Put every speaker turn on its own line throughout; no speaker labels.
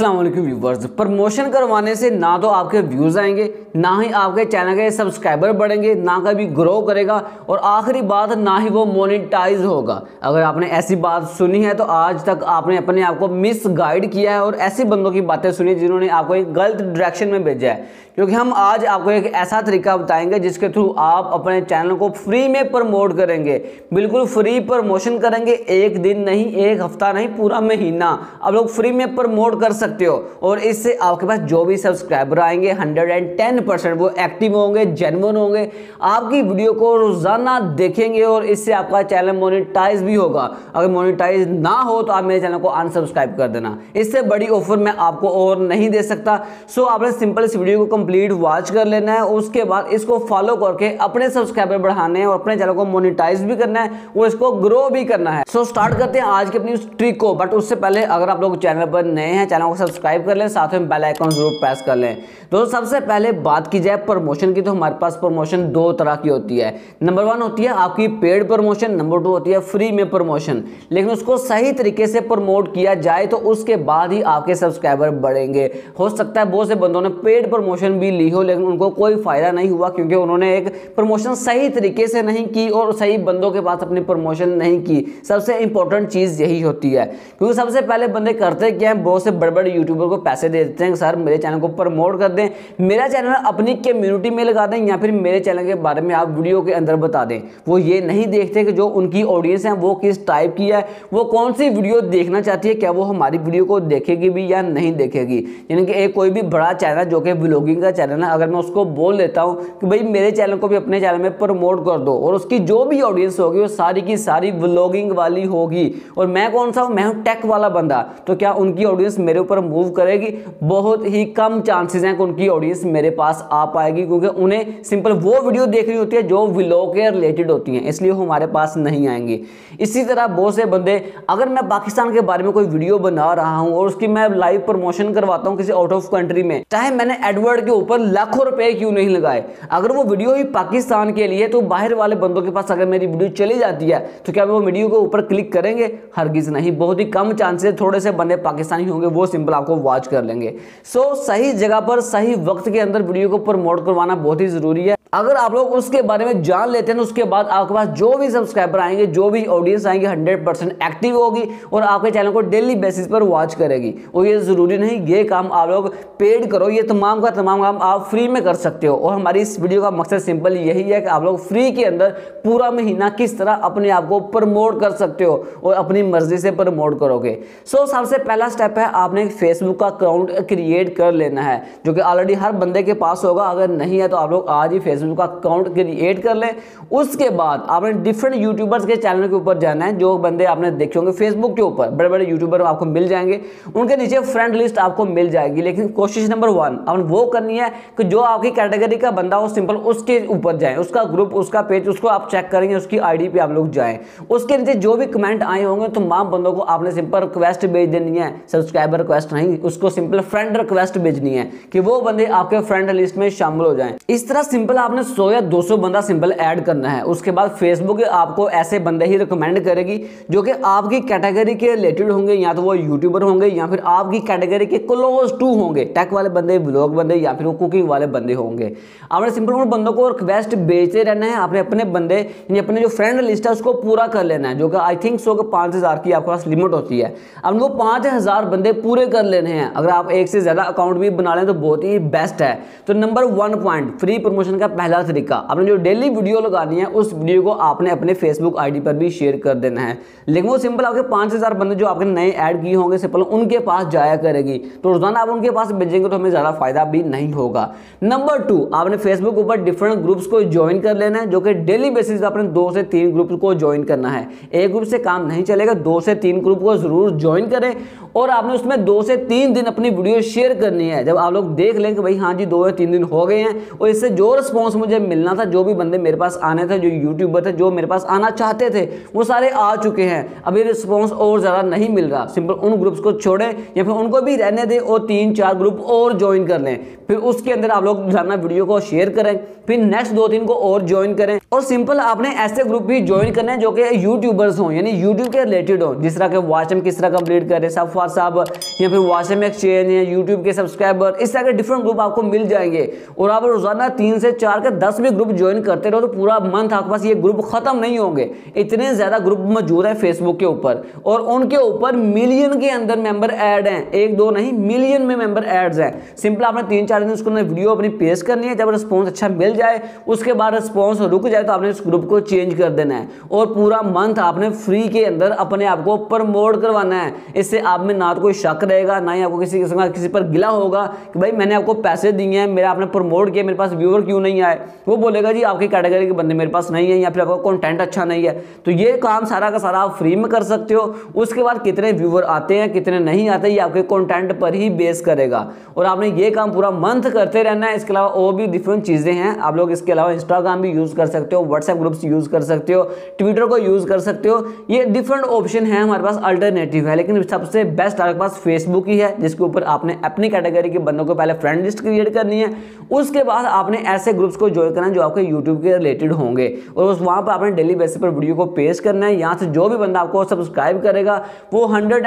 वालेकुम viewers promotion करवाने से ना तो आपके व्यूज़ आएँगे, ना ही आपके चैनल के सब्सक्राइबर बढ़ेंगे, ना कभी ग्रो करेगा और आखिरी बात, ना ही वो मोनिटाइज होगा। अगर आपने ऐसी बात सुनी है तो आज तक आपने अपने आप को मिस गाइड किया है और ऐसे बंदों की बातें सुनी जिन्होंने आपको एक गलत डायरेक्शन में भेजा है। क्योंकि हम आज आपको एक ऐसा तरीका बताएँगे जिसके थ्रू आप अपने चैनल को फ्री में प्रमोट करेंगे। बिल्कुल फ्री प्रमोशन करेंगे, एक दिन नहीं, एक हफ़्ता नहीं, पूरा महीना। आप लोग फ्री में प्रमोट कर सकते हो। और इससे आपके पास जो भी सब्सक्राइबर आएँगे हंड्रेड एंड टेन परसेंट वो एक्टिव होंगे जेनवन होंगे। आपकी वीडियो को रोज़ाना देखेंगे और इससे आपका चैनल मोनिटाइज भी होगा। अगर मोनिटाइज ना हो तो आप मेरे चैनल को अनसब्सक्राइब कर देना। इससे बड़ी ऑफ़र मैं आपको और नहीं दे सकता। सो आपने सिंपल इस वीडियो को कंप्लीट वॉच कर लेना है। उसके बाद इसको फॉलो करके अपने सब्सक्राइबर बढ़ाने और अपने चैनल को मोनिटाइज भी करना है और इसको ग्रो भी करना है। सो so, स्टार्ट करते हैं आज की अपनी ट्रिक को। बट उससे पहले अगर आप लोग चैनल पर नए हैं चैनल को सब्सक्राइब कर लें, साथ में बेल आइकन ज़रूर प्रेस कर लें। दोस्तों, सबसे पहले बात की जाए प्रमोशन की तो हमारे पास प्रमोशन दो तरह की होती है। नंबर वन होती है आपकी पेड प्रमोशन नंबर टू होती है फ्री में प्रमोशन लेकिन उसको सही तरीके से प्रमोट किया जाए तो उसके बाद ही आपके सब्सक्राइबर बढ़ेंगे। हो सकता है बहुत से बंदों ने पेड प्रमोशन भी ली हो, लेकिन उनको कोई फ़ायदा नहीं हुआ, क्योंकि उन्होंने एक प्रमोशन सही तरीके से नहीं की और सही बंदों के पास अपनी प्रमोशन नहीं की। सबसे इंपॉर्टेंट चीज़ यही होती है। क्योंकि सबसे पहले बंदे करते क्या है? बहुत से बड़े बड़े यूट्यूबर को पैसे दे देते हैं, सर मेरे चैनल को प्रमोट कर दें, मेरा चैनल अपनी कम्युनिटी में लगा दें या फिर मेरे चैनल के बारे में आप वीडियो के अंदर बता दें। वो ये नहीं देखते कि जो उनकी ऑडियंस है, वो किस टाइप की है, वो कौन सी वीडियो देखना चाहती है, क्या वो हमारी वीडियो को देखेगी भी या नहीं देखेगी। यानी कि एक कोई भी बड़ा चैनल जो कि ब्लॉगिंग का चैनल है, अगर मैं उसको बोल देता हूँ कि भाई मेरे चैनल को भी अपने चैनल में प्रमोट कर दो और उसकी जो भी ऑडियंस होगी, वो सारी की सारी ब्लॉगिंग वाली होगी और मैं कौन सा हूँ? मैं हूँ टेक वाला बंदा तो क्या उनकी ऑडियंस मेरे ऊपर मूव करेगी, बहुत ही कम चांसेस हैं कि उनकी ऑडियंस मेरे पास आ पाएगी, क्योंकि उन्हें सिंपल वो वीडियो देखनी होती है जो व्लॉग के रिलेटेड होती हैं, इसलिए हमारे पास नहीं आएँगी। इसी तरह बहुत से बंदे, अगर मैं पाकिस्तान के बारे में कोई वीडियो बना रहा हूँ और उसकी मैं लाइव प्रमोशन करवाता हूँ किसी आउट ऑफ़ कंट्री में, चाहे मैंने एडवर्ड के ऊपर लाखों रुपए क्यों नहीं लगाए, अगर वो वीडियो ही पाकिस्तान के लिए तो बाहर वाले बंदों के पास अगर मेरी वीडियो चली जाती है तो क्या वो वीडियो के ऊपर क्लिक करेंगे? हरगिज नहीं। बहुत ही कम चांसेस थोड़े से बंदे पाकिस्तानी होंगे, वो सिंपल आपको वॉच कर लेंगे। सो so, सही जगह पर सही वक्त के अंदर वीडियो को प्रमोट करवाना बहुत ही ज़रूरी है। अगर आप लोग उसके बारे में जान लेते हैं तो उसके बाद आपके पास जो भी सब्सक्राइबर आएँगे, जो भी ऑडियंस आएँगे हंड्रेड परसेंट एक्टिव होगी और आपके चैनल को डेली बेसिस पर वॉच करेगी। और ये ज़रूरी नहीं, ये काम आप लोग पेड करो, ये तमाम का तमाम काम आप फ्री में कर सकते हो। और हमारी इस वीडियो का मकसद सिंपल यही है कि आप लोग फ्री के अंदर पूरा महीना किस तरह अपने आप को प्रमोट कर सकते हो और अपनी मर्ज़ी से प्रमोट करोगे। सो सबसे पहला स्टेप है, आपने फेसबुक का अकाउंट क्रिएट कर लेना है, जो कि ऑलरेडी हर बंदे के पास होगा। अगर नहीं है तो आप लोग आज ही फेसबुक फेसबुक का अकाउंट क्रिएट कर लें। उसके बाद आपने डिफरेंट यूट्यूबर्स के चैनल के ऊपर जाना है, जो बंदे आपने देखे होंगे फेसबुक के ऊपर। बड़े बड़े यूट्यूबर आपको मिल जाएँगे। उनके नीचे फ्रेंड लिस्ट आपको मिल जाएगी, लेकिन कोशिश नंबर वन आपने वो करनी है कि जो आपकी कैटेगरी का बंदा हो सिंपल उसके ऊपर जाए। उसका ग्रुप उसका पेज उसको आप चेक करेंगे, उसकी आई पे आप लोग जाएँ। उसके नीचे जो भी कमेंट आए होंगे तो तमाम बंदों को आपने सिंपल रिक्वेस्ट भेज देनी है। सब्सक्राइबर रिक्वेस्ट नहीं, उसको सिंपल फ्रेंड रिक्वेस्ट भेजनी है कि वो बंदे आपके फ्रेंड लिस्ट में शामिल हो जाएँ। इस तरह सिंपल आपने सौ या दो सौ बंदा सिंपल ऐड करना है। उसके बाद फेसबुक आपको ऐसे बंदे ही रिकमेंड करेगी, जो कि आपकी कैटेगरी के रिलेटेड होंगे, या तो वो यूट्यूबर होंगे, या फिर आपकी कैटेगरी के क्लोज टू होंगे टेक वाले बंदे ब्लॉग बंदे, या फिर वो कुकिंग वाले बंदे होंगे। आपने सिंपल उन बंदों को रिक्वेस्ट भेजते रहना है, आपने अपने बंदे अपने जो फ्रेंड लिस्ट है, उसको पूरा कर लेना है, जो कि आई थिंक सो कि पाँच की आपके पास लिमिट होती है। अब वो पाँच हज़ार बंदे पूरे कर लेने हैं। अगर आप एक से ज़्यादा अकाउंट भी बना लें तो बहुत ही बेस्ट है। तो number one point free promotion का पहला तरीका, आपने जो डेली वीडियो लगानी है, उस वीडियो को आपने अपने फेसबुक आईडी पर भी शेयर कर देना है। लेकिन वो सिंपल आपके पाँच हज़ार बंदे जो आपने नए ऐड किए होंगे सिंपल उनके पास जाया करेगी। तो रोज़ाना आप उनके पास भेजेंगे तो हमें ज़्यादा फ़ायदा भी नहीं होगा। नंबर टू आपने फेसबुक ऊपर डिफरेंट ग्रुप्स को ज्वाइन कर लेना है, जो कि डेली बेसिस पर आपने दो से तीन ग्रुप को ज्वाइन करना है। एक ग्रुप से काम नहीं चलेगा, दो से तीन ग्रुप को ज़रूर ज्वाइन करें और आपने उसमें दो से तीन दिन अपनी वीडियो शेयर करनी है। जब आप लोग देख लें कि भाई हाँ जी, दो या तीन दिन हो गए हैं, और इससे जो रिस्पॉन्स मुझे मिलना था, जो भी बंदे मेरे पास आने थे, जो यूट्यूबर थे, जो मेरे पास आना चाहते थे, वो सारे आ चुके हैं। अभी रिस्पॉन्स और ज़्यादा नहीं मिल रहा। सिंपल उन ग्रुप्स को छोड़ें या फिर उनको भी रहने दें और तीन चार ग्रुप और ज्वाइन कर लें। फिर उसके अंदर आप लोग जाना वीडियो को शेयर करें। फिर नेक्स्ट दो तीन को और ज्वाइन करें। और सिंपल आपने ऐसे ग्रुप भी ज्वाइन करने हैं जो कि यूट्यूबर्स हों, यानी यूट्यूब के रिलेटेड हो। जिस तरह के वॉच हम किस तरह कंप्लीट कर सब व्हाट्सअप या फिर व्हाट्सएप एक्सचेंज या यूट्यूब के सब्सक्राइबर इस तरह के डिफरेंट ग्रुप आपको मिल जाएँगे। और आप रोज़ाना तीन से चार के दस भी ग्रुप ज्वाइन करते रहो तो पूरा मंथ आपके पास ये ग्रुप खत्म नहीं होंगे। इतने ज़्यादा ग्रुप मौजूद है फेसबुक के ऊपर। और उनके ऊपर मिलियन के अंदर मेंबर ऐड हैं। एक, दो नहीं मिलियन में मेंबर एड्स हैं। सिंपल आपने तीन, चार दिन उसको वीडियो अपनी पेश करनी है। जब रिस्पॉन्स अच्छा मिल जाए, उसके बाद रिस्पॉन्स रुक जाए तो आपने इस ग्रुप को चेंज कर देना है। और पूरा मंथ आपने फ्री के अंदर अपने आप को प्रमोट करवाना है। इससे आप में ना तो कोई शक रहेगा, ना ही आपको किसी किसी पर गिला होगा कि भाई मैंने आपको पैसे दिए हैं, मेरा आपने प्रमोट किया, मेरे पास व्यूअर क्यों नहीं आए वो बोलेगा, जी, आपकी कैटेगरी के बंदे मेरे पास नहीं है या फिर आपका कंटेंट अच्छा नहीं है। तो ये काम सारा का सारा आप फ्री में कर सकते हो। उसके बाद कितने व्यूअर आते हैं, कितने नहीं आते, ये आपके कंटेंट पर ही बेस करेगा। और आपने ये काम पूरा मंथ करते रहना है। इसके अलावा और भी डिफरेंट चीज़ें हैं। आप लोग इसके अलावा इंस्टाग्राम भी यूज़ कर सकते हो व्हाट्सएप ग्रुप्स यूज़ कर सकते हो ट्विटर को यूज़ कर सकते हो। ये डिफरेंट ऑप्शन है, हमारे पास अल्टरनेटिव है। लेकिन सबसे बेस्ट आपके पास फेसबुक ही है, जिसके ऊपर आपने अपनी कैटेगरी के बंदों को पहले फ्रेंड लिस्ट क्रिएट करनी है। उसके बाद आपने ऐसे ग्रुप्स को ज्वाइन करना जो आपके यूट्यूब के रिलेटेड होंगे। और उस वहाँ पर आपने डेली बेसिस पर वीडियो को पेश करना है। यहाँ से जो भी बंदा आपको सब्सक्राइब करेगा, वो हंड्रेड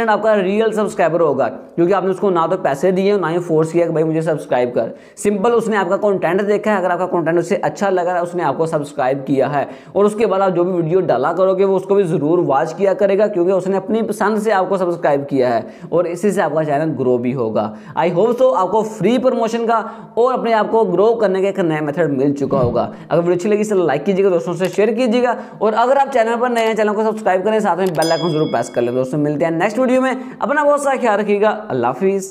आपका रियल सब्सक्राइबर होगा। क्योंकि आपने उसको ना तो पैसे दिए, ना ही फोर्स किया कि भाई मुझे सब्सक्राइब कर। सिंपल उसने आपका कंटेंट देखा है। अगर आपका कंटेंट उससे अच्छा लगा है, उसने आपको सब्सक्राइब किया है। और उसके बाद आप जो भी वीडियो डाला करोगे, वो उसको भी ज़रूर वॉच किया करेगा, क्योंकि उसने अपनी पसंद से आपको सब्सक्राइब किया है। और इसी से आपका चैनल ग्रो भी होगा। आई होप सो आपको फ्री प्रमोशन का और अपने आप को ग्रो करने का एक नया मेथड मिल चुका होगा। अगर वीडियो अच्छी लगी इसे लाइक कीजिएगा दोस्तों से शेयर कीजिएगा। और अगर आप चैनल पर नए हैं चैनल को सब्सक्राइब करें साथ में बेल आइकन ज़रूर प्रेस कर लें। दोस्तों मिलते हैं नेक्स्ट वीडियो में। अपना बहुत सारा ख्याल रखिएगा। अल्लाह हाफिज़।